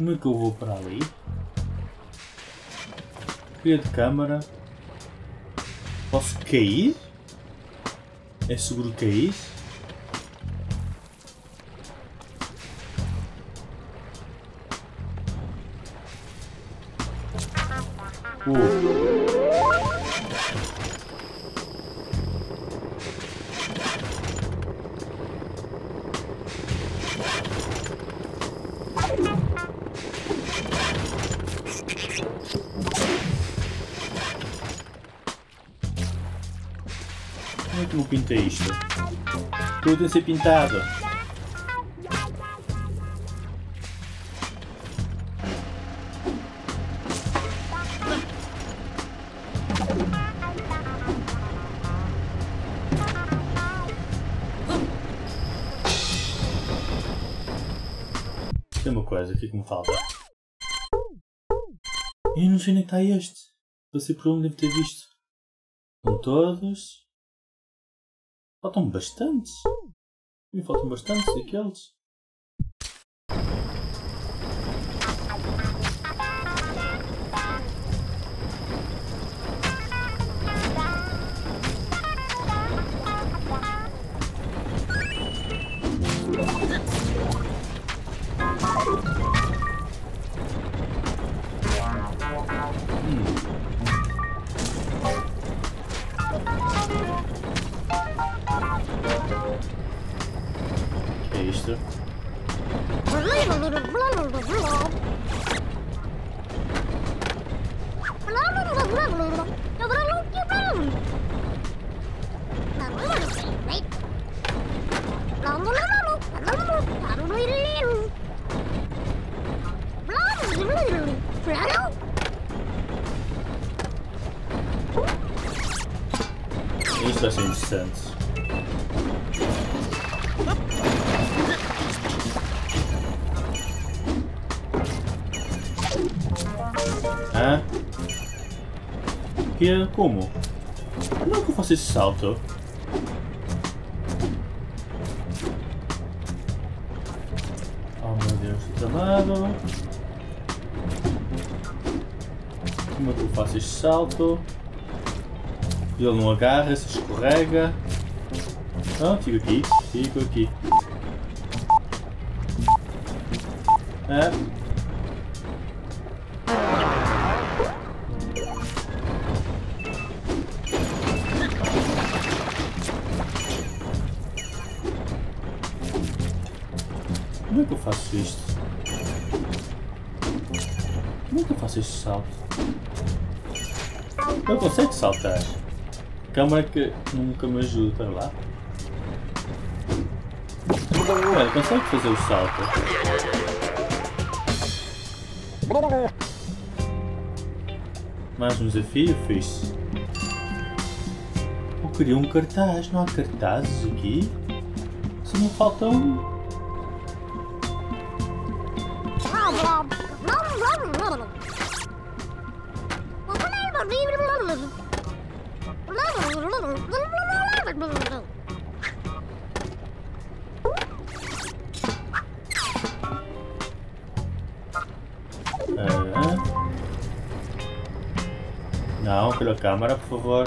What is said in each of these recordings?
Como é que eu vou para ali? Cria de câmara. Posso cair? É seguro cair? Uh. Que eu pintei isto? Tudo tem que ser pintado. Tem uma coisa aqui que me falta. Eu não sei nem que está este. Passei por onde devo ter visto. Estão todos. Faltam bastantes. Me faltam bastantes daqueles. Isto vai ser interessante. Hã? Que é como? Como é que eu faço esse salto? Oh meu Deus, estou travado. Como é que eu faço este salto? Ele não agarra, se escorrega. Ah, fico aqui, fico aqui. É. Como é que eu faço isto? Como é que eu faço este salto? Eu consigo saltar. Câmera que nunca me ajuda para lá. Olha, consegue fazer o salto. Mais um desafio, fixe. Eu queria um cartaz, não há cartazes aqui? Se não falta um. Não, pela câmera, por favor.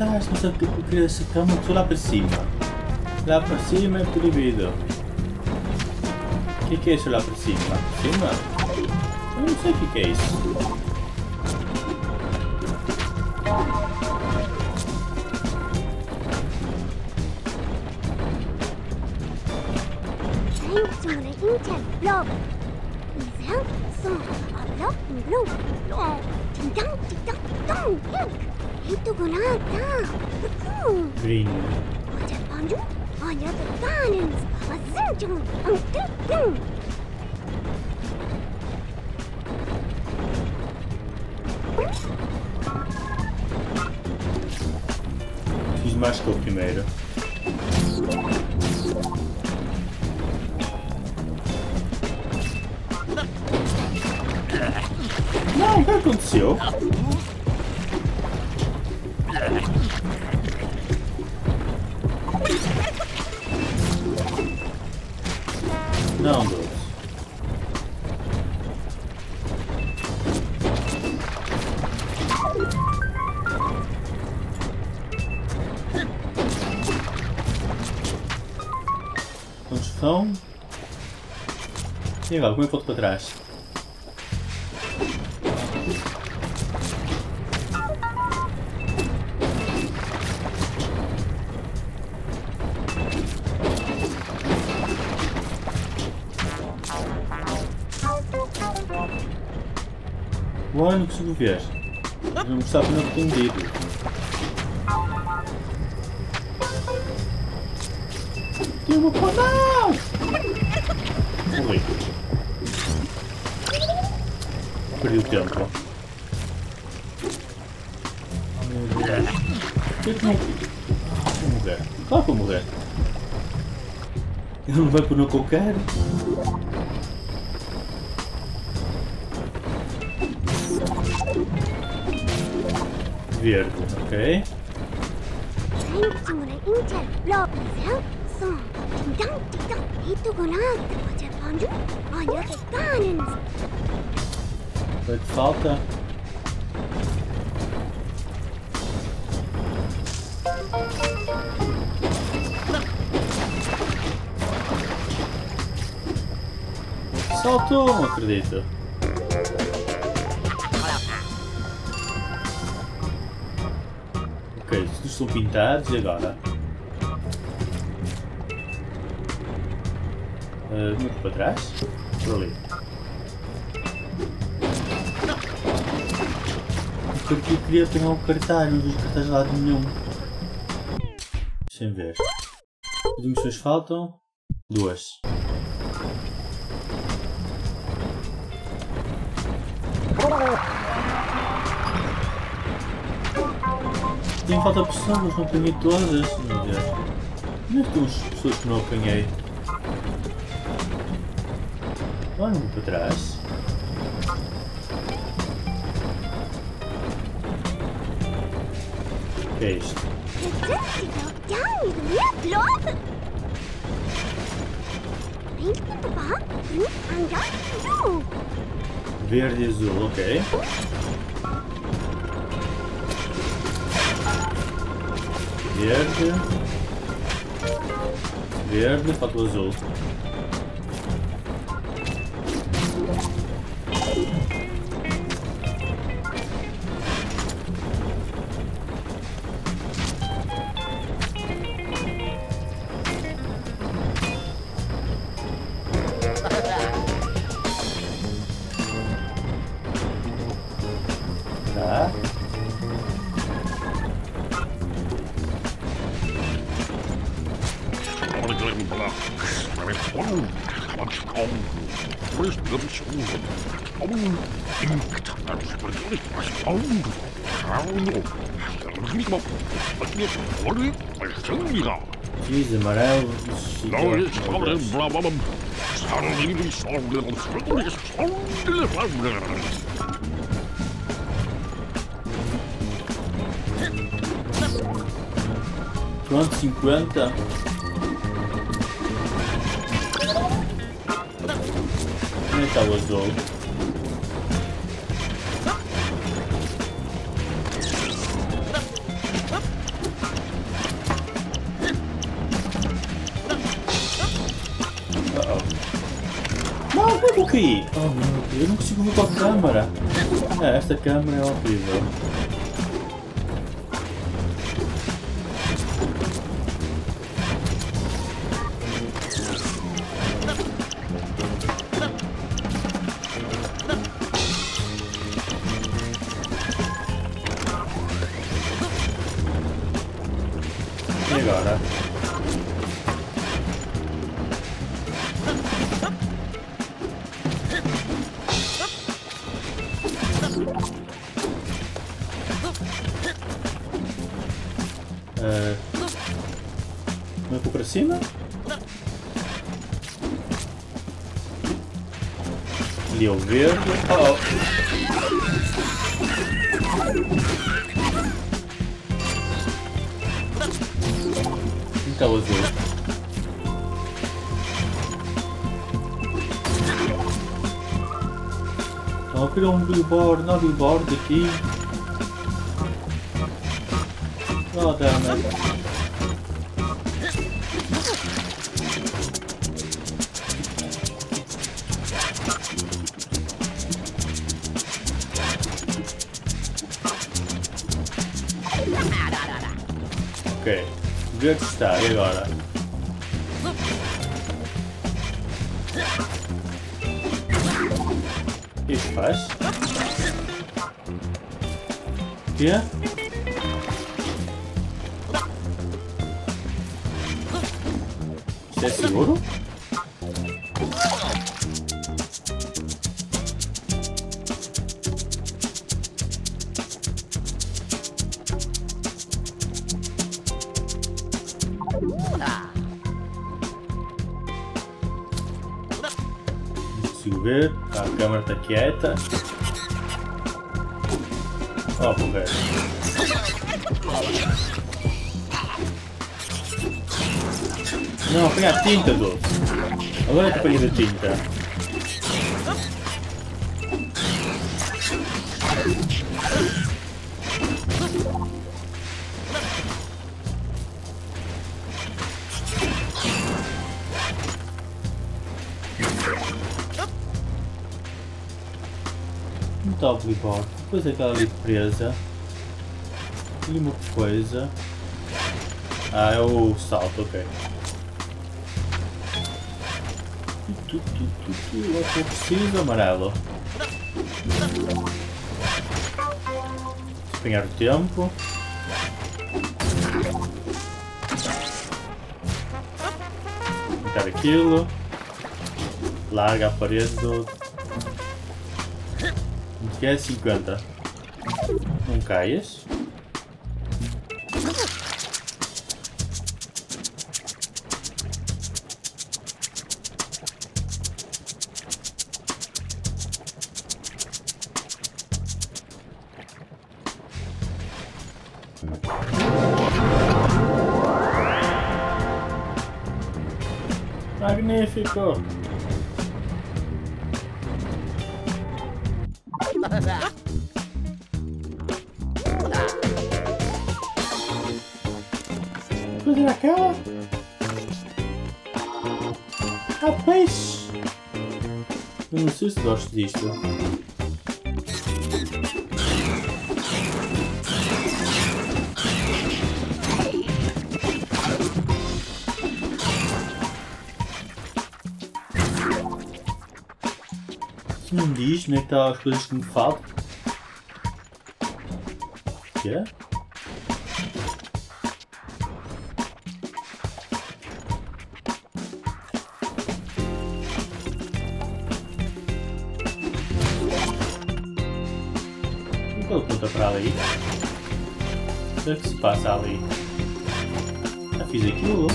Da, smo se clicamos lá pra cima. Lá pra cima é proibido. O video que é isso lá pra cima? Pra cima? Eu não sei o que, que é isso. Blue, blue, blue, ding dong, ding dong, ding dong, itu Gulab dah. Betul. Green. Macam pandu, hanya the balance. Fiz mais que o primeiro. Não, o que aconteceu? E agora, como é que volto para trás? Uai, não consigo ver. Não estava não entendido. Tem uma não! Morri. Perdi o tempo. Oh, meu Deus. Por que que não... Vou morrer. Claro que vou morrer. Ele não vai por no que eu quero. Verde, ok. Thanks to Intel Lobby Song. Ding dong, ding dong. Itu guna Wajar panju. Olha que cannons. O que falta? Saltou, não acredito. Ok, estes são pintados e agora? Uh, muito para trás? Por ali. Porque eu queria pegar um cartaz, não vejo cartaz de lado nenhum. Deixa-me ver. Quantas missões faltam? Duas. Tem falta pessoas, não apanhei todas. Meu Deus. Onde é que estão as pessoas que não apanhei? Olha para trás. O que é down, Verde e azul, ok. Verde. Verde, falta o azul. Jesus, maar hij... Nou, het is gewoon een blablabla. Pronto, 50. aumentar o aqui Oh meu Deus, eu não consigo mudar a câmera. É, esta câmera é horrível. Cima? Ali é o verde. Oh. Então azul. Oh, criou um billboard, não billboard aqui. Oh, damn it. Ok. Verde está, e agora? Isso faz? O Isto é seguro? ver. A câmera está quieta. Ó, oh, velho. Não, apanhar tinta, doce. Agora é que apanhei a tinta. Muito obrigado. Depois aquela ali presa. E uma coisa. Ah, é o salto, ok. Tu, tu, tu, tu, eu é preciso amarelo. Apanhar o tempo. Pintar aquilo. Larga a parede do que é 50. Não caias. Magnífico! Coisa naquela? Peixe! Eu não sei se gosto disto. Não diz onde é que estão as coisas que me faltam. O que é? Nunca aponta para ali. O que é que se passa ali? Já fiz aquilo?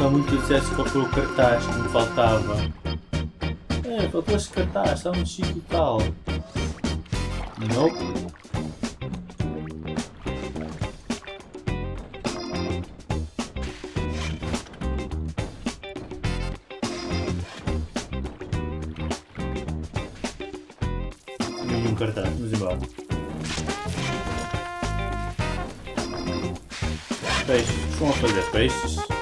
Só muito qual foi o cartaz que me faltava. É, faltou este cartaz, está no sítio e tal. Nope. Nenhum cartaz, vamos embora. Peixes, estão a fazer peixes.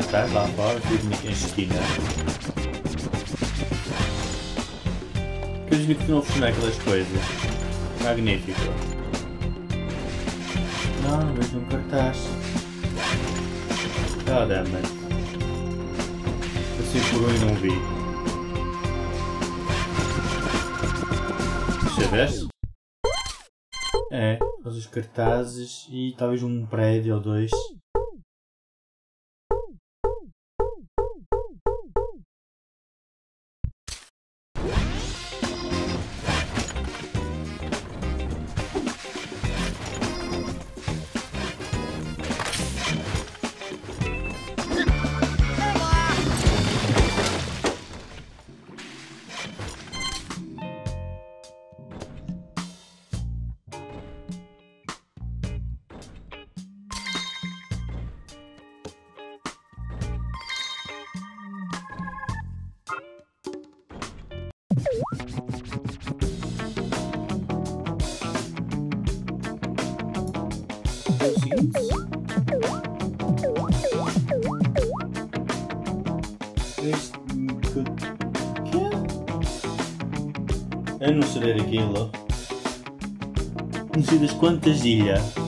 Cartaz lá fora, tudo na esquina. Que eles não funcionar aquelas coisas. Magnífico. Não, não vejo um cartaz. God damn it. Passei por um e não vi. Deixa eu ver. É, os cartazes e talvez um prédio ou dois. Eu não sei ler aquilo. Não sei das quantas ilhas.